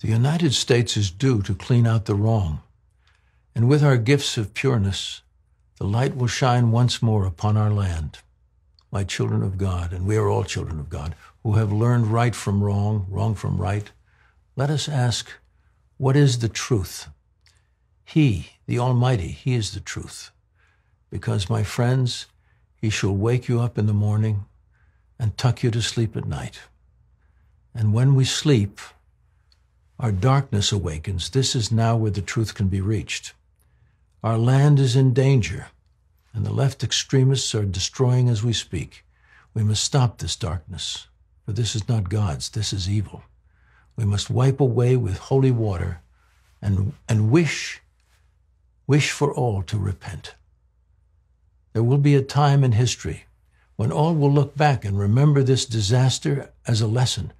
The United States is due to clean out the wrong. And with our gifts of pureness, the light will shine once more upon our land. My children of God, and we are all children of God, who have learned right from wrong, wrong from right, let us ask, what is the truth? He, the Almighty, He is the truth. Because, my friends, He shall wake you up in the morning and tuck you to sleep at night. And when we sleep, our darkness awakens. This is now where the truth can be reached. Our land is in danger, and the left extremists are destroying as we speak. We must stop this darkness, for this is not God's, this is evil. We must wipe away with holy water and, and wish, wish for all to repent. There will be a time in history when all will look back and remember this disaster as a lesson,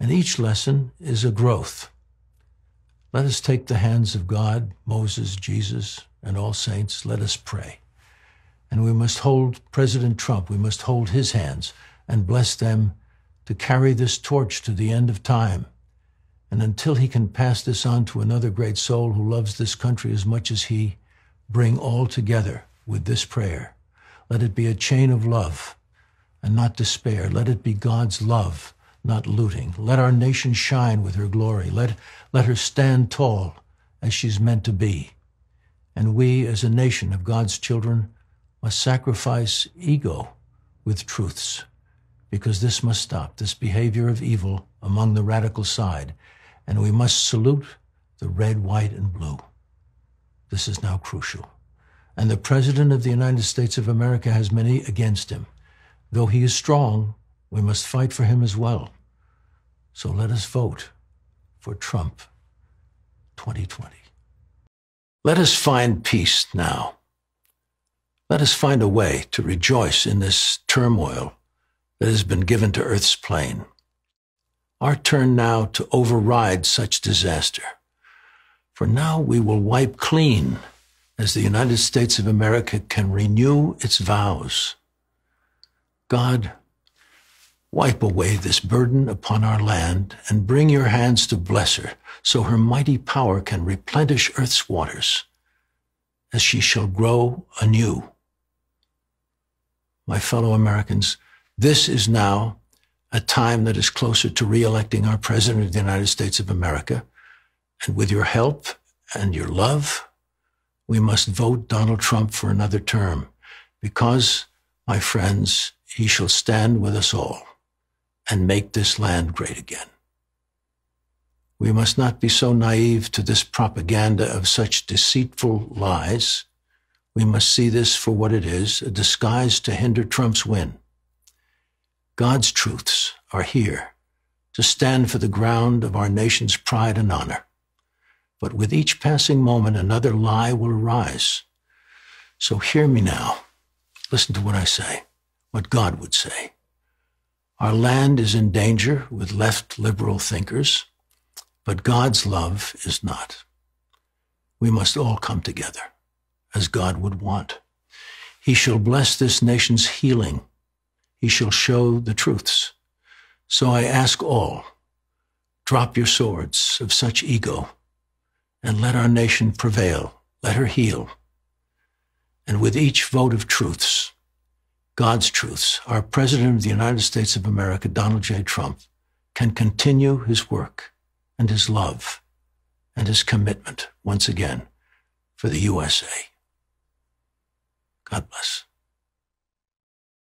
and each lesson is a growth. Let us take the hands of God, Moses, Jesus, and all saints. Let us pray. And we must hold President Trump, we must hold his hands and bless them to carry this torch to the end of time. And until he can pass this on to another great soul who loves this country as much as he, bring all together with this prayer. Let it be a chain of love and not despair. Let it be God's love not looting. Let our nation shine with her glory. Let, let her stand tall as she's meant to be. And we, as a nation of God's children, must sacrifice ego with truths, because this must stop, this behavior of evil among the radical side. And we must salute the red, white, and blue. This is now crucial. And the President of the United States of America has many against him. Though he is strong, we must fight for him as well. So let us vote for Trump 2020. Let us find peace now. Let us find a way to rejoice in this turmoil that has been given to Earth's plane. Our turn now to override such disaster. For now we will wipe clean as the United States of America can renew its vows. God, Wipe away this burden upon our land and bring your hands to bless her so her mighty power can replenish earth's waters as she shall grow anew. My fellow Americans, this is now a time that is closer to re-electing our President of the United States of America. And with your help and your love, we must vote Donald Trump for another term because, my friends, he shall stand with us all and make this land great again. We must not be so naive to this propaganda of such deceitful lies. We must see this for what it is, a disguise to hinder Trump's win. God's truths are here to stand for the ground of our nation's pride and honor. But with each passing moment, another lie will arise. So hear me now. Listen to what I say, what God would say. Our land is in danger with left liberal thinkers, but God's love is not. We must all come together as God would want. He shall bless this nation's healing. He shall show the truths. So I ask all, drop your swords of such ego and let our nation prevail. Let her heal. And with each vote of truths, God's truths, our President of the United States of America, Donald J. Trump, can continue his work and his love and his commitment once again for the USA. God bless.